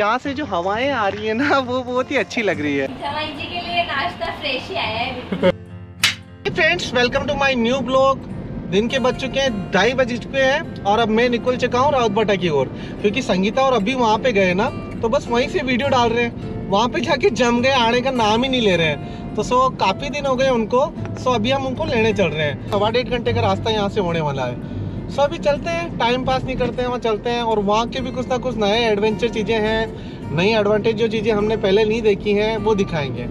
यहाँ से जो हवाएँ आ रही है ना वो बहुत ही अच्छी लग रही है। जी के लिए नाश्ता फ्रेश ही आया है friends welcome to my new blog दिन के बज चुके हैं ढाई बज चुके हैं और अब मैं निकल चुका हूँ राउतबाटा की ओर। क्योंकि संगीता और अभी वहाँ पे गए ना तो बस वहीं से वीडियो डाल रहे हैं। वहाँ पे जाके जम गए आने का नाम ही नहीं ले रहे हैं। तो सो काफ़ी दिन हो गए उनको सो अभी हम उनको लेने चल रहे हैं। सवा डेढ़ घंटे का रास्ता यहाँ से होने वाला है। सो अभी चलते हैं टाइम पास नहीं करते हैं वहाँ चलते हैं और वहाँ के भी कुछ ना कुछ नए एडवेंचर चीज़ें हैं नई एडवांटेज जो चीज़ें हमने पहले नहीं देखी हैं वो दिखाएँगे।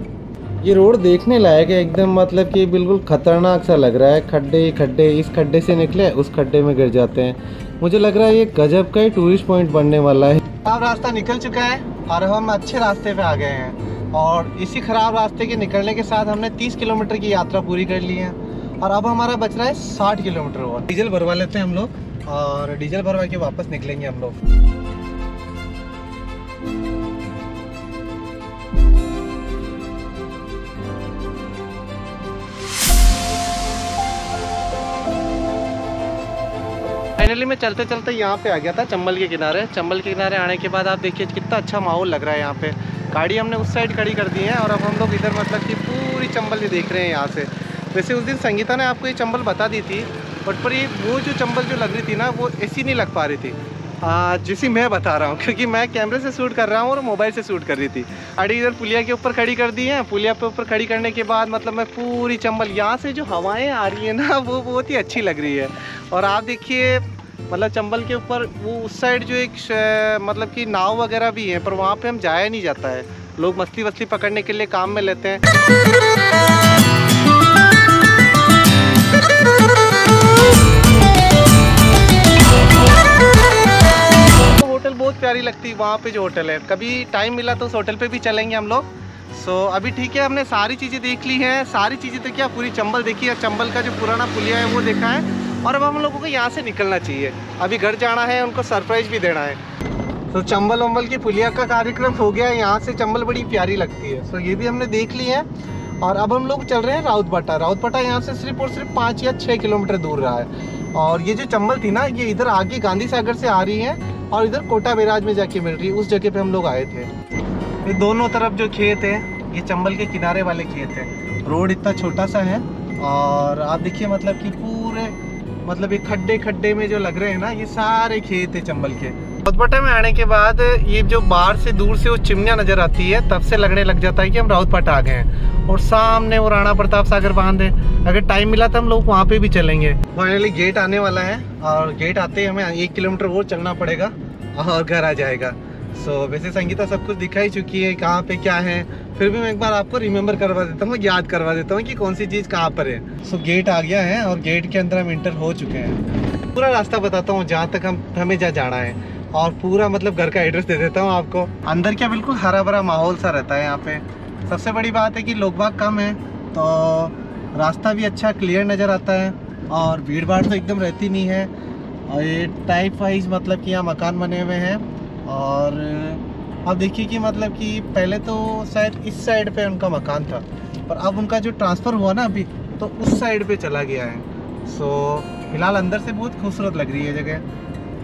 ये रोड देखने लायक है एकदम मतलब कि बिल्कुल खतरनाक सा लग रहा है। खड्डे ही खड्डे इस खड्डे से निकले उस खड्डे में गिर जाते हैं। मुझे लग रहा है ये गजब का ही टूरिस्ट पॉइंट बनने वाला है। खराब रास्ता निकल चुका है और हम अच्छे रास्ते पे आ गए हैं। और इसी खराब रास्ते के निकलने के साथ हमने 30 किलोमीटर की यात्रा पूरी कर ली है। और अब हमारा बच रहा है 60 किलोमीटर और डीजल भरवा लेते हैं हम लोग और डीजल भरवा के वापस निकलेंगे हम लोग। फाइनली मैं चलते चलते यहाँ पे आ गया था, चंबल के किनारे। चंबल के किनारे आने के बाद आप देखिए कितना अच्छा माहौल लग रहा है यहाँ पे। गाड़ी हमने उस साइड खड़ी कर दी है और अब हम लोग इधर मतलब कि पूरी चंबल ही देख रहे हैं यहाँ से। वैसे उस दिन संगीता ने आपको ये चंबल बता दी थी, बट पर ये, वो जो चंबल जो लग रही थी ना, वो ऐसी नहीं लग पा रही थी। जिसी मैं बता रहा हूँ, क्योंकि मैं कैमरे से शूट कर रहा हूँ और मोबाइल से शूट कर रही थी। गाड़ी इधर पुलिया के ऊपर खड़ी कर दी है, पुलिया पे ऊपर खड़ी करने के बाद मतलब मैं पूरी चंबल, यहाँ से जो हवाएँ आ रही है ना, वो बहुत ही अच्छी लग रही है। और आप देखिए मतलब चंबल के ऊपर, वो उस साइड जो एक मतलब कि नाव वगैरह भी है, पर वहाँ पर हम जाया नहीं जाता है। लोग मछली वछली पकड़ने के लिए काम में लेते हैं। प्यारी लगती है वहाँ पे जो होटल है। कभी टाइम मिला तो उस होटल पे भी चलेंगे हम लोग। सो so, अभी ठीक है हमने सारी चीज़ें देख ली हैं। सारी चीज़ें तो क्या पूरी चंबल देखी है चंबल का जो पुराना पुलिया है वो देखा है। और अब हम लोगों को यहाँ से निकलना चाहिए। अभी घर जाना है उनको सरप्राइज़ भी देना है। तो चंबल वम्बल की पुलिया का कार्यक्रम हो गया है। यहाँ से चंबल बड़ी प्यारी लगती है। तो ये भी हमने देख ली है। और अब हम लोग चल रहे हैं राउतपाटा। राउतपाटा यहाँ से सिर्फ़ और सिर्फ़ पाँच या छः किलोमीटर दूर रहा है। और ये जो चंबल थी ना ये इधर आगे गांधी सागर से आ रही है। और इधर कोटा बैराज में जाके मिल रही है उस जगह पे हम लोग आए थे। ये दोनों तरफ़ जो खेत है, ये चंबल के किनारे वाले खेत है। रोड इतना छोटा सा है, और आप देखिए मतलब कि पूरे मतलब ये खड्डे खड्डे में जो लग रहे हैं ना, ये सारे खेत है चंबल के। राउतपाटा में आने के बाद ये जो बाहर से दूर से वो चिमनिया नज़र आती है, तब से लगने लग जाता है कि हम राउतपाटा आ गए हैं। और सामने वो राणा प्रताप सागर बाँध है। अगर टाइम मिला तो हम लोग वहाँ पे भी चलेंगे। फाइनली गेट आने वाला है, और गेट आते ही हमें एक किलोमीटर और चलना पड़ेगा। और घर आ जाएगा। सो so, वैसे संगीता सब कुछ दिखाई चुकी है कहाँ पे क्या है। फिर भी मैं एक बार आपको रिमेम्बर करवा देता हूँ याद करवा देता हूँ कि कौन सी चीज़ कहाँ पर है। सो so, गेट आ गया है और गेट के अंदर हम इंटर हो चुके हैं। पूरा रास्ता बताता हूँ जहाँ तक हम हमें जहाँ जाना है। और पूरा मतलब घर का एड्रेस दे देता हूँ आपको। अंदर क्या बिल्कुल हरा भरा माहौल सा रहता है यहाँ पे। सबसे बड़ी बात है कि लोग बाग कम है तो रास्ता भी अच्छा क्लियर नज़र आता है। और भीड़ भाड़ तो एकदम रहती नहीं है। और ये टाइप वाइज मतलब कि यहाँ मकान बने हुए हैं। और अब देखिए कि मतलब कि पहले तो शायद इस साइड पे उनका मकान था, पर अब उनका जो ट्रांसफ़र हुआ ना अभी तो उस साइड पे चला गया है। सो फ़िलहाल अंदर से बहुत खूबसूरत लग रही है जगह।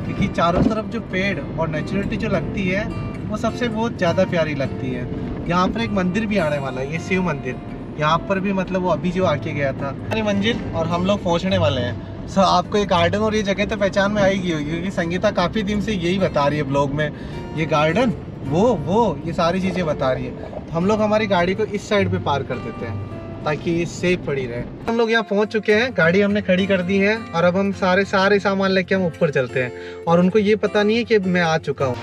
क्योंकि चारों तरफ़ जो पेड़ और नेचुरलिटी जो लगती है, वो सबसे बहुत ज़्यादा प्यारी लगती है। यहाँ पर एक मंदिर भी आने वाला है, ये शिव मंदिर। यहाँ पर भी मतलब वो अभी जो आके गया था। अरे मंजिल और हम लोग पहुँचने वाले हैं। सो आपको ये गार्डन और ये जगह तो पहचान में आएगी होगी क्योंकि संगीता काफ़ी दिन से यही बता रही है ब्लॉग में। ये गार्डन वो वो ये सारी चीज़ें बता रही है। तो हम लोग हमारी गाड़ी को इस साइड पे पार कर देते हैं ताकि ये सेफ़ पड़ी रहे। हम लोग यहाँ पहुँच चुके हैं गाड़ी हमने खड़ी कर दी है और अब हम सारे सारे सामान लेके हम ऊपर चलते हैं। और उनको ये पता नहीं है कि मैं आ चुका हूँ।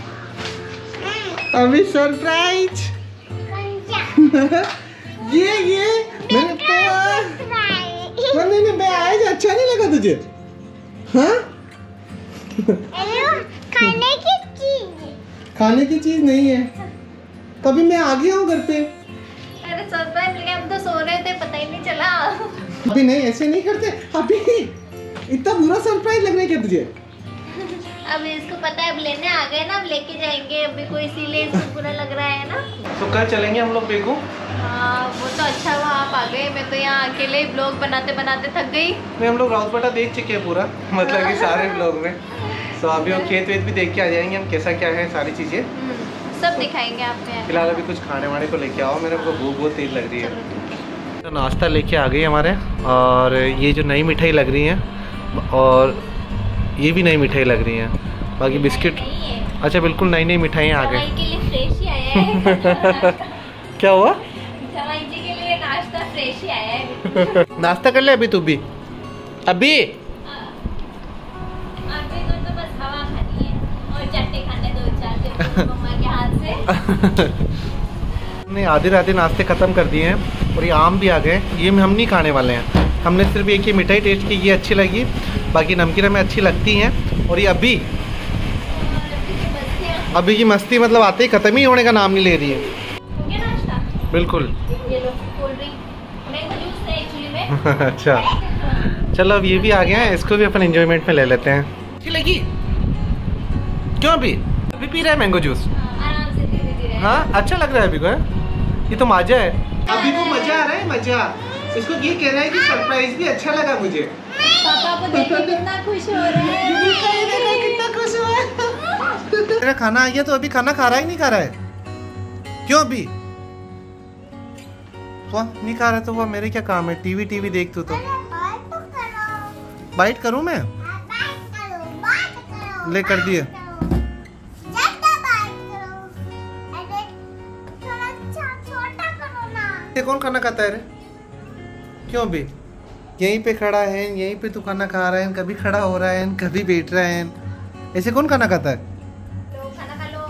अभी सरप्राइज़ ये ये तो नहीं नहीं मैं आया जा अच्छा नहीं लगा तुझे? हाँ? खाने की चीज़। खाने की चीज़ नहीं है। तभी मैं आ गया हूँ घर पे। अरे सरप्राइज़ मिल गया हम तो सो रहे थे पता ही नहीं चला। अभी नहीं ऐसे नहीं करते। अभी इतना बुरा सरप्राइज़ लग रहा है क्या तुझे? अब इसको पता है अब लेने आ गए ना अब लेके जाएँगे। अभी को इसीलिए इसको बुरा लग रहा है ना। तो कल चलेंगे हम लोग बेगू? हाँ वो तो अच्छा हुआ आप आ गए। मैं तो यहाँ अकेले ब्लॉग बनाते बनाते थक गई। नहीं हम लोग राउतपाटा देख चुके हैं पूरा मतलब कि सारे ब्लॉग में। तो अभी वो खेत वेत भी देख के आ जाएँगे हम कैसा क्या है सारी चीज़ें। सब दिखाएँगे यहाँ फ़िलहाल अभी कुछ खाने वाने को लेके आओ मेरे को भूख बहुत तेज लग रही है। तो नाश्ता लेके आ गई हमारे और ये जो नई मिठाई लग रही है और ये भी नई मिठाई लग रही है। बाकी बिस्किट अच्छा बिल्कुल नई नई मिठाइयाँ आ गई। क्या हुआ? नाश्ता फ्रेश ही आया है नाश्ता कर ले अभी तू भी। अभी? अभी को तो बस हवा खानी है और चट्टे खाने दो चार जो मम्मा के हाथ से। हमने आधे आधे नाश्ते ख़त्म कर दिए हैं और ये आम भी आ गए ये हम नहीं खाने वाले हैं। हमने सिर्फ़ एक ही मिठाई टेस्ट की ये अच्छी लगी। बाकी नमकीन हमें अच्छी लगती हैं। और ये अभी? अभी की बस्तियाँ अभी की मस्ती मतलब आते ही ख़त्म ही होने का नाम नहीं ले रही है। बिल्कुल ये लो कोल्ड ड्रिंक मैंगो जूस है एक्चुअली में अच्छा। चलो अब ये भी आ गया है इसको भी अपन एंजॉयमेंट में ले लेते हैं। अच्छी लगी? क्यों अभी? अभी पी रहा है मैंगो जूस हाँ अच्छा लग रहा है अभी को है? ये तो मज़ा है। अभी को मज़ा आ रहा है मज़ा। इसको ये कह रहा है कि सरप्राइज़ भी अच्छा लगा मुझे। पापा को देख कितना खुश हो रहा है। कितना खुश हुआ तेरा खाना आ गया तो अभी खाना खा रहा है नहीं खा रहा है? क्यों अभी? वाह नहीं खा रहा तो वाह मेरे क्या काम है? टीवी टीवी देख तू तो। बात तो करो। बाइट करूँ मैं? करो करो ले कर दिए। ज़्यादा बात करो। अरे थोड़ा सा छोटा करो ना। ये कौन खाना खाता है रे? क्यों अभी यहीं पे खड़ा है यहीं पे तू खाना खा रहा है कभी खड़ा हो रहा है कभी बैठ रहा है। ऐसे कौन खाना खाता है? लो खाना खा लो।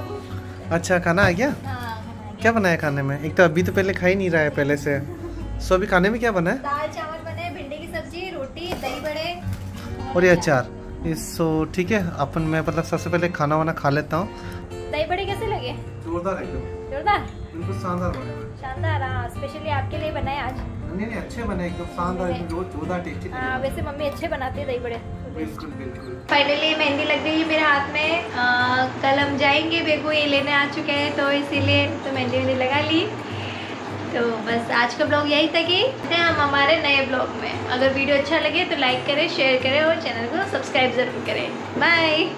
अच्छा खाना आ गया? हाँ। खाना आ गया। क्या बनाया खाने में? एक तो अभी तो पहले खा ही नहीं रहा है पहले से। सो अभी खाने में क्या बना है? दाल चावल बने भिंडी की सब्ज़ी रोटी दही बड़े। और ये अचार। सो ठीक है अपन मैं मतलब सबसे पहले खाना वाना खा लेता हूँ। दही बड़े कैसे लगे? जोरदार एकदम। जोरदार? बिल्कुल शानदार बने शानदार हाँ स्पेशली आपके लिए बनाए आज। नहीं नहीं अच्छे बने एकदम शानदार जोरदार टेस्टी। हाँ वैसे मम्मी अच्छे बनाती है दही बड़े। फाइनली मेहंदी लग गई है मेरे हाथ में। आ, कल हम जाएँगे बेगू ये लेने आ चुके हैं तो इसीलिए तो मेहंदी वेहंदी लगा ली। तो बस आज का ब्लॉग यही था कि हम हमारे नए ब्लॉग में। अगर वीडियो अच्छा लगे तो लाइक करें शेयर करें और चैनल को सब्सक्राइब ज़रूर करें। बाय।